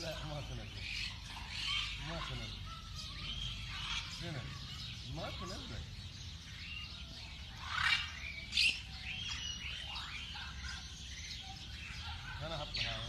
لا ما تنزل ما تنزل هنا. ما تنزل أنا هطلع.